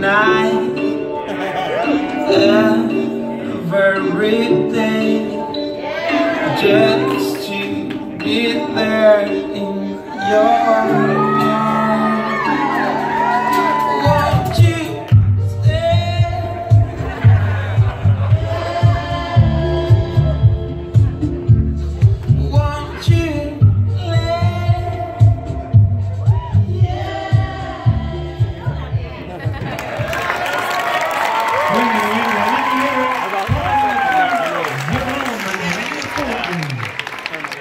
night, every day, just to be there in your